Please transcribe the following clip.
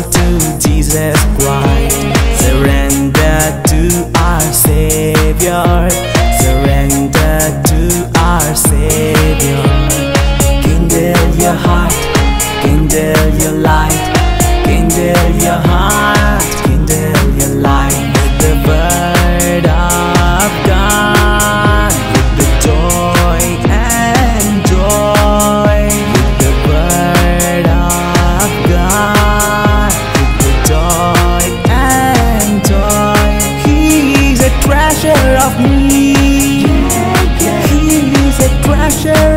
to Jesus Christ. Surrender to our Savior. Surrender to our Savior. He's